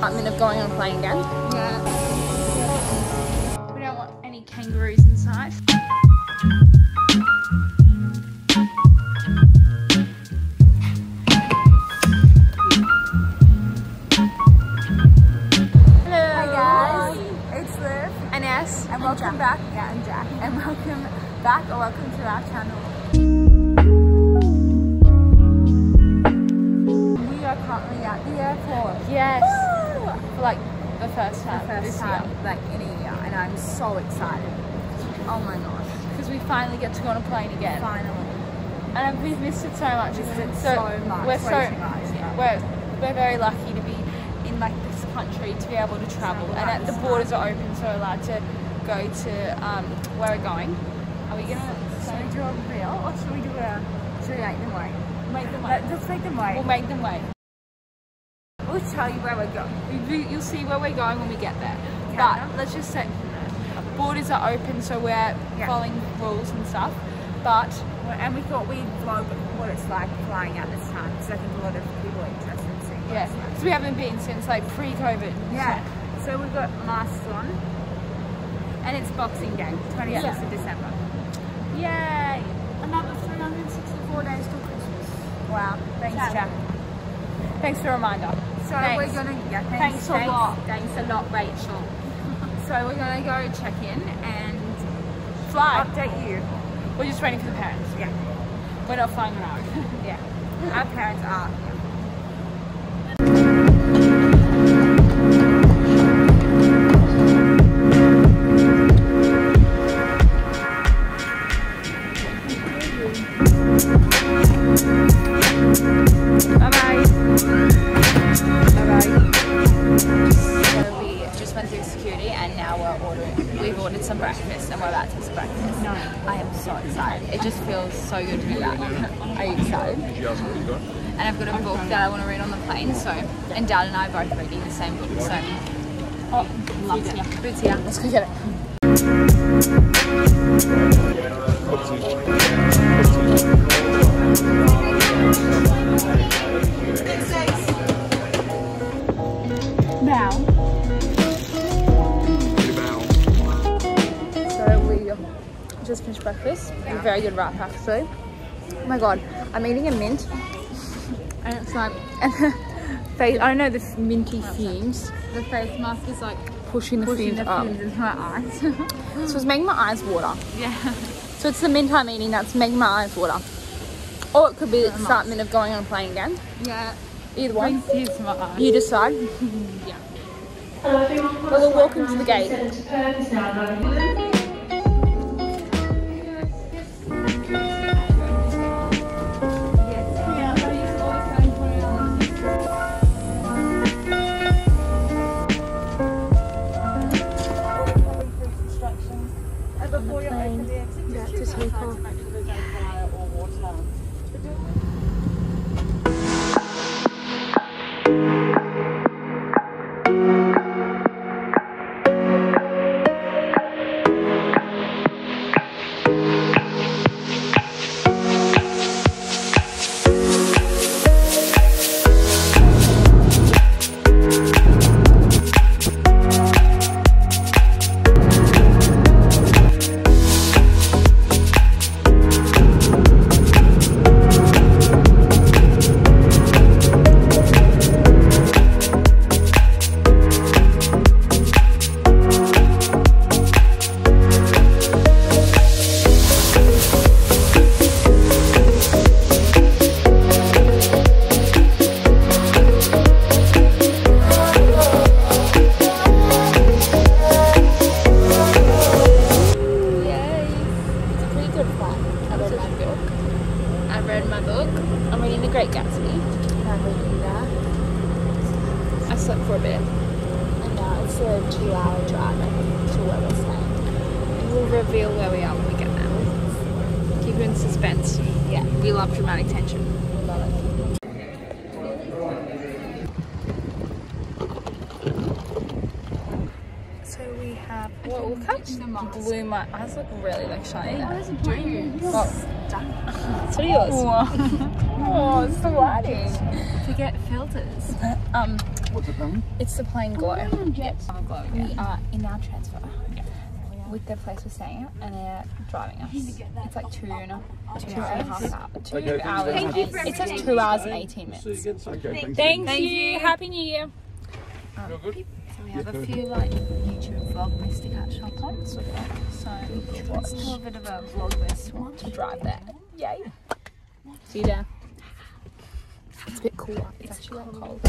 excitement of going on a plane again. Yeah. We don't want any kangaroos inside. Hello. Hi guys, it's Liv And Ess. and welcome back. Yeah, and Jack, and welcome back or welcome to our channel. We are currently at the airport. Yes. Woo! Like the first time. The First this time, year. like in a year, and I'm so excited. Oh my gosh, Because we finally get to go on a plane again. finally. And we've missed it so much. Missed it so much, We're so much, yeah. we're we're very lucky to be in like this country to be able to travel, Travel and the borders are open, so we're allowed to go to um, where we're going. Are we gonna Should we do a reel or should we do a? Should we make them wait? make them wait? let's make them wait. We'll make them wait. We'll tell you where we're going. You'll see where we're going when we get there. Canada? But let's just say borders are open, so we're Yeah. following rules and stuff. But And we thought we'd vlog what it's like flying out this time because I think a lot of people are interested in seeing yeah, it's like. we haven't been since like pre-COVID. Yeah. So we've got masks on. And it's Boxing Day, 26th Yeah. of December. Yay! Another 364 days till Christmas. Wow. Thanks, Jack. Jack. Thanks for the reminder. So Thanks. we're gonna yeah, Thanks thanks, a lot. Thanks a lot, Rachel. so we're gonna go check in and Fly. update you. We're just waiting for the parents. Yeah. We're not flying own. Yeah. Our parents are. Breakfast and we're about to have some breakfast. No. I am so excited. It just feels so good to be back. Are you excited? And I've got a book that I want to read on the plane. So, and Dad and I are both reading the same book. So, oh, love it. Boots here. Let's go get it. Just finished breakfast. A very good wrap actually. Oh my god, I'm eating a mint, and it's like, and the face. I don't know the minty fumes. The face mask is like pushing the Pushing fumes the up. fumes into my eyes. So it's making my eyes water. yeah. So it's the mint I'm eating that's making my eyes water. Or it could be the excitement of going on a plane again. Yeah. Either one. Tears my eyes. You decide. yeah. Well, we'll walk into the gate. Yay! So we have. Well, look how blue my eyes look really like shiny. Well, so do yours. oh, it's the lighting. To get filters. Um, What's it done? it's the plain glow. Yep, I'm glow We are in our transfer with the place we're staying at, and they're driving us. It's like two and a two and a half hours. Two Okay, hours. thank you and- It says two hours and eighteen See you minutes. again. Okay, thank, Thank, you. Happy New Year. You're good? So we have a few like YouTube vlogmas to catch up on. So, so let's do a little bit of a vlogmas one to drive there. Yay. See you there. It's a bit cooler. It's actually like cold.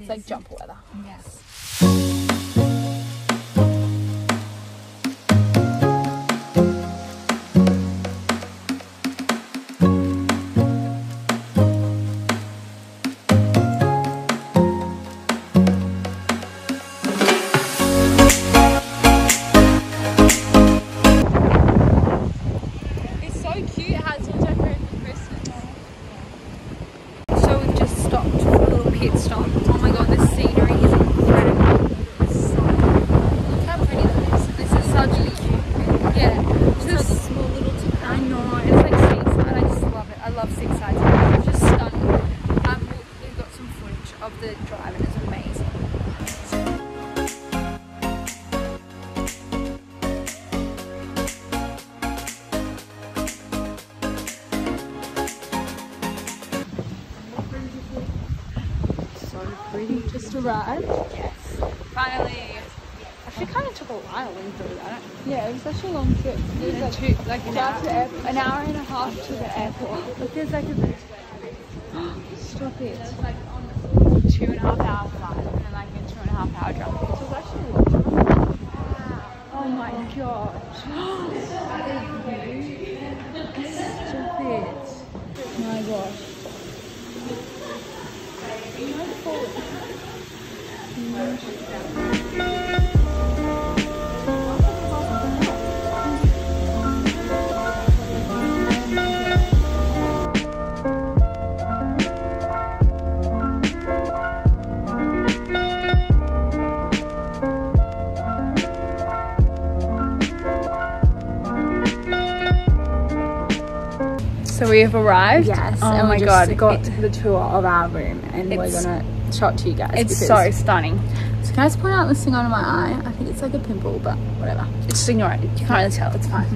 It's like jumper weather. Yes. Of the drive and it's amazing. So pretty. Just arrived. Yes. Finally. Actually, kind of took a while you thought about. Yeah, it was such a long trip. It was like, two, like an, hour, to an hour and a half to the airport. But there's like a bit. Stop it. Two and a half hour flight and like a two and a half hour drive. So it was actually a long drive. Oh my god. Stop it. My gosh. So we have arrived. Yes. Oh and my god. got it- the tour of our room and we're gonna show it to you guys. it's so stunning. So can I just point out this thing under my eye? I think it's like a pimple, but whatever. Just ignore it. You can't really tell. It's fine.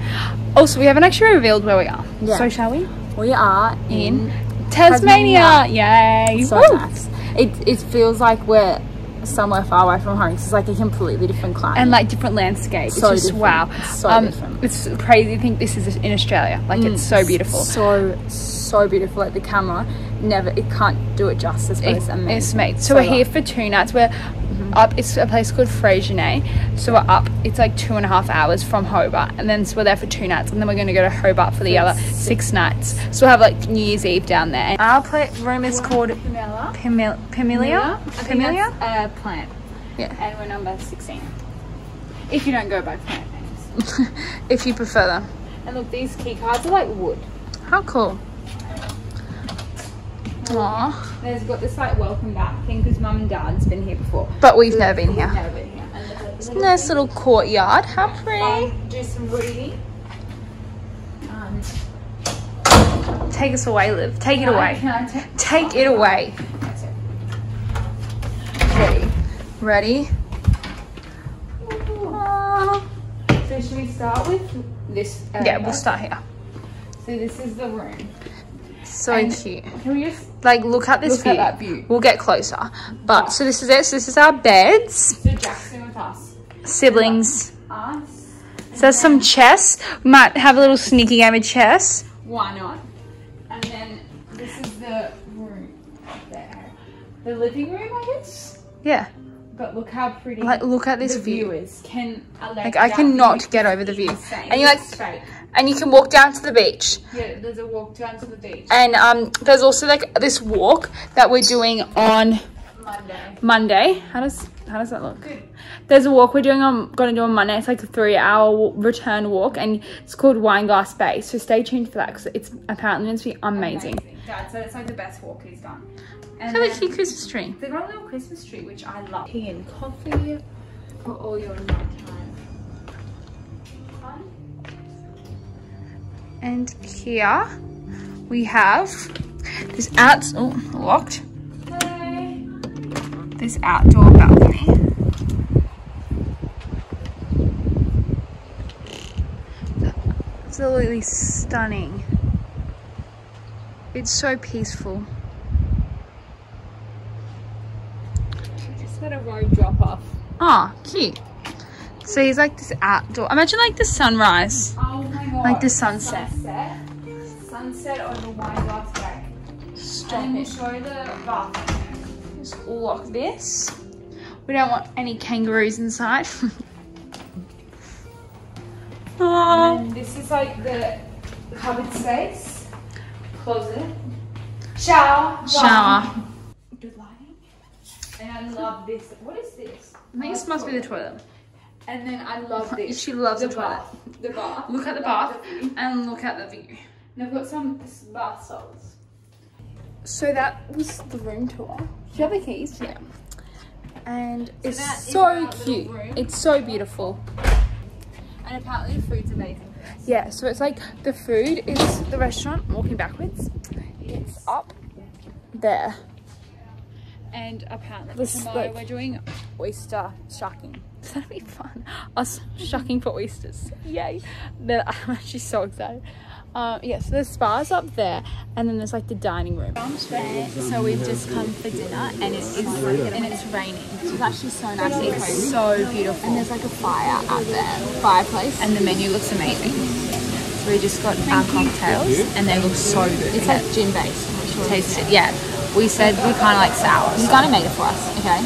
Also, we haven't actually revealed where we are. Yeah. So shall we? We are in Tasmania. Yay. so Woo. nice. It it feels like we're somewhere far away from home. It's like a completely different climate. And like different landscape. So it's just different. wow. It's so um, different. It's crazy to think this is in Australia. Like it's so beautiful. So so beautiful. Like the camera never it can't do it justice, but It- it's amazing. It's made. So, So we're here for two nights. We're up. It's a place called Freycinet. So we're up. It's like two and a half hours from Hobart, and then so we're there for two nights, and then we're going to go to Hobart for the other six nights. So we'll have like New Year's Eve down there. Our pla- room is called Pamela. Pamil- Pamelia. Pamelia. a plant. Yeah. And we're number sixteen. If you don't go by plant names. If you prefer them. And look, these key cards are like wood. How cool. Aww. There's got this like welcome back thing because mum and dad's been here before. But we've never been here. never been here. And there's a It's a nice little courtyard. How pretty. um, do some reading. Um, Take us away, Liv. Take it away. I Take it away. Ready? Ready? So should we start with this? Yeah, we'll start here. So this is the room. So And- cute. Can we just Like, look at this Look view. at that view. We'll get closer. But so this is it. So this is our beds, so Jackson with us? siblings. Us. So there's some chess. We might have a little sneaky game of chess. Why not? And then this is the room there. The living room, I guess. Yeah. But look how pretty Like, look at this the view. is. Can Like, I cannot get over the view. Insane. And you like. And you can walk down to the beach. Yeah, there's a walk down to the beach. And um, there's also like this walk that we're doing on Monday. Monday. How does how does that look? Good. There's a walk we're doing on going to do on Monday. It's like a three hour return walk, and it's called Wineglass Bay. So stay tuned for that because it's apparently going to be amazing. Dad said it's like the best walk he's done. And like then cute Christmas tree. They've got a little Christmas tree, which I love. Tea and coffee for all your nighttime And here we have this out oh locked. Hello. this outdoor balcony. Absolutely stunning. It's so peaceful. Just had a road drop off. Ah, cute. So he's like this outdoor. Imagine like the sunrise, Oh. Like the sunset. sunset. Sunset on the wine glass deck. Stop And it. show the bathroom. Just lock this. We don't want any kangaroos inside. oh, And ah. this is like the cupboard space. Closet. Shower. shower. Good lighting. And I love this. What is this? I think this must be the toilet. And then I love this. She loves the the bath. The bath. Look at the bath and look at the view. And I've got some bath salts. So that was the room tour. Do you have the keys? Yeah. And it's so cute. It's so beautiful. And apparently the food's amazing. Yeah, so it's like the food is the restaurant, walking backwards. It's up there. And apparently This is tomorrow like- we're doing oyster shucking. It's gonna be fun. Us shucking for oysters. Yay. I'm actually so excited. Um, yeah, so the spa's up there and then there's like the dining room. So we've just come for dinner and it is and it's raining. It's actually so nice cozy. so beautiful. And there's like a fire out there, fireplace. And the menu looks amazing. So we just got our cocktails and they look so good. It's like gin based. Taste it, yeah. We said we kind of like sour. You kind of made it for us, okay?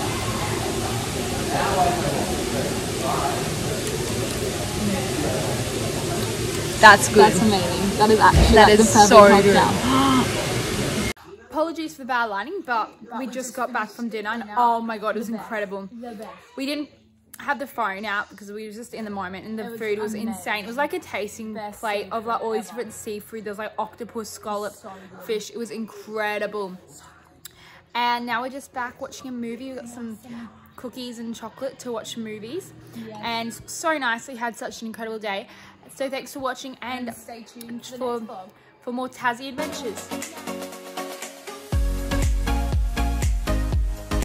That's good. That's amazing. That is actually That like is the perfect so cocktail. Apologies for the bad lighting, but we just got back from dinner and oh my god, it was incredible. We didn't have the phone out because we were just in the moment and the food was insane. It was like a tasting plate of like all these different seafood. There's like octopus, scallop, fish. It was incredible. And now we're just back watching a movie. We got some cookies and chocolate to watch movies. And so nice. We had such an incredible day. So thanks for watching and Stay tuned for for, for more Tassie adventures.